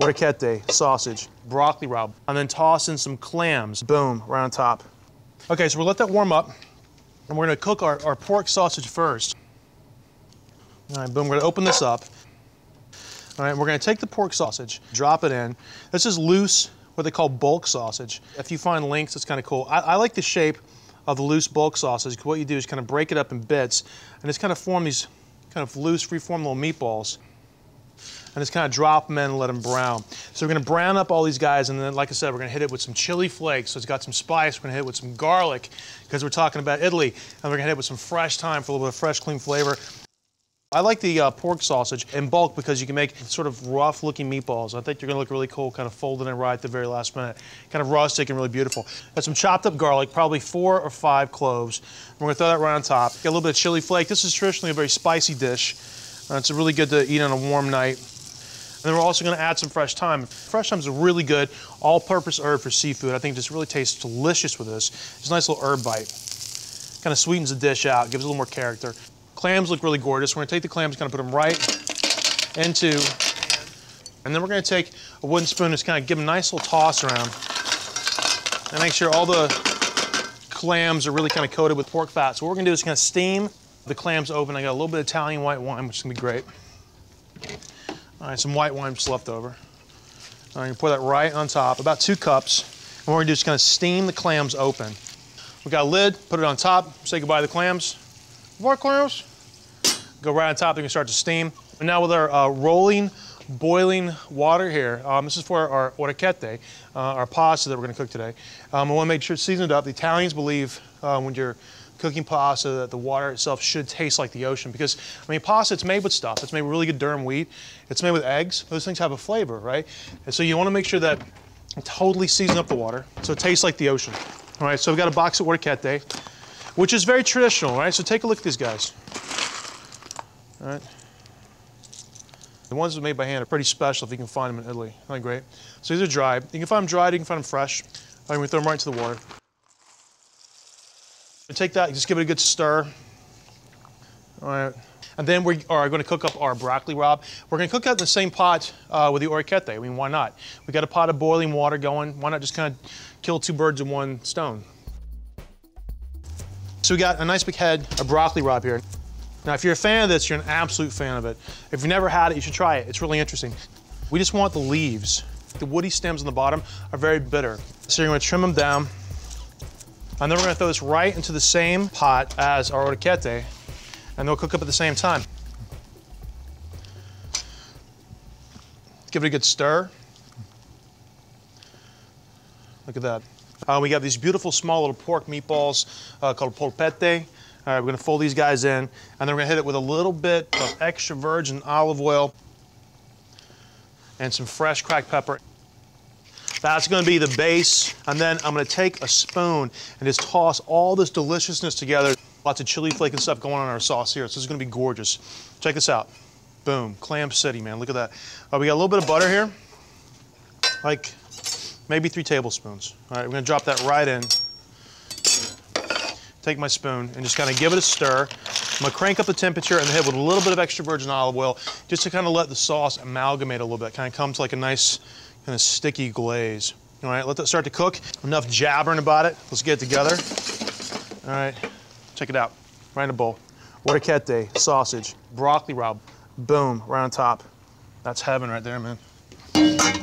orecchiette, sausage, broccoli rabe, and then toss in some clams. Boom, right on top. Okay, so we'll let that warm up, and we're gonna cook our, our pork sausage first. All right, boom, we're gonna open this up. All right, we're gonna take the pork sausage, drop it in. This is loose, what they call bulk sausage. If you find links, it's kind of cool. I, I like the shape of the loose bulk sausage. because What you do is kind of break it up in bits, and it's kind of form these kind of loose, free-form little meatballs and just kind of drop them in and let them brown. So we're gonna brown up all these guys, and then, like I said, we're gonna hit it with some chili flakes, so it's got some spice. We're gonna hit it with some garlic, because we're talking about Italy, and we're gonna hit it with some fresh thyme for a little bit of fresh, clean flavor. I like the uh, pork sausage in bulk because you can make sort of rough looking meatballs. I think they're gonna look really cool, kind of folded in right at the very last minute. Kind of rustic and really beautiful. Got some chopped up garlic, probably four or five cloves. We're gonna throw that right on top. Got a little bit of chili flake. This is traditionally a very spicy dish. Uh, it's really good to eat on a warm night. And then we're also gonna add some fresh thyme. Fresh thyme is a really good all-purpose herb for seafood. I think just really tastes delicious with this. It's a nice little herb bite. Kind of sweetens the dish out, gives it a little more character. Clams look really gorgeous. We're gonna take the clams, kind of put them right into, and then we're gonna take a wooden spoon, just kind of give them a nice little toss around. And make sure all the clams are really kind of coated with pork fat. So what we're gonna do is kind of steam the clams open. I got a little bit of Italian white wine, which is gonna be great. All right, some white wine just left over. I'm gonna pour that right on top, about two cups. And what we're gonna do is kind of steam the clams open. We got a lid, put it on top, say goodbye to the clams. More clams. Go right on top, they're gonna start to steam. And now with our uh, rolling, boiling water here, um, this is for our orecchiette, uh, our pasta that we're gonna cook today. Um, I wanna make sure it's seasoned up. The Italians believe uh, when you're cooking pasta that the water itself should taste like the ocean because I mean pasta it's made with stuff it's made with really good durum wheat it's made with eggs those things have a flavor right and so you want to make sure that totally season up the water so it tastes like the ocean all right so we've got a box of orecchiette which is very traditional right so take a look at these guys all right the ones that are made by hand are pretty special if you can find them in Italy. Aren't they great? So these are dried. You can find them dried, you can find them fresh. I'm gonna throw them right into the water. Take that, just give it a good stir. All right. And then we are going to cook up our broccoli rabe. We're going to cook that in the same pot uh, with the orecchiette. I mean, why not? We got a pot of boiling water going. Why not just kind of kill two birds with one stone? So we got a nice big head of broccoli rabe here. Now, if you're a fan of this, you're an absolute fan of it. If you've never had it, you should try it. It's really interesting. We just want the leaves. The woody stems on the bottom are very bitter. So you're going to trim them down. And then we're gonna throw this right into the same pot as our orecchiette, and they'll cook up at the same time. Give it a good stir. Look at that. Uh, we got these beautiful small little pork meatballs uh, called polpette. All right, we're gonna fold these guys in, and then we're gonna hit it with a little bit of extra virgin olive oil and some fresh cracked pepper. That's gonna be the base. And then I'm gonna take a spoon and just toss all this deliciousness together. Lots of chili flake and stuff going on in our sauce here. So this is gonna be gorgeous. Check this out. Boom, Clam City, man, look at that. Uh, we got a little bit of butter here, like maybe three tablespoons. All right, we're gonna drop that right in. Take my spoon and just kind of give it a stir. I'm gonna crank up the temperature and hit with a little bit of extra virgin olive oil just to kind of let the sauce amalgamate a little bit, kind of come to like a nice kind of sticky glaze. All right, let that start to cook. Enough jabbering about it. Let's get it together. All right, check it out. Right in a bowl. Orecchiette, sausage, broccoli rabe, boom, right on top. That's heaven right there, man.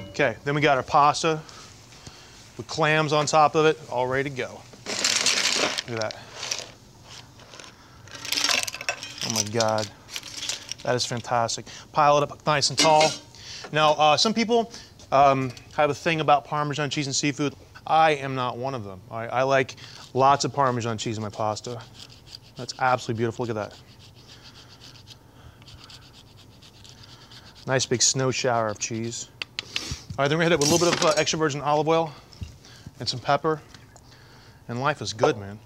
Okay, then we got our pasta with clams on top of it, all ready to go. Look at that. Oh my God. That is fantastic. Pile it up nice and tall. Now, uh, some people, um, I have a thing about Parmesan cheese and seafood. I am not one of them. I, I like lots of Parmesan cheese in my pasta. That's absolutely beautiful. Look at that. Nice big snow shower of cheese. All right, then we're gonna hit it with a little bit of uh, extra virgin olive oil and some pepper. And life is good, man.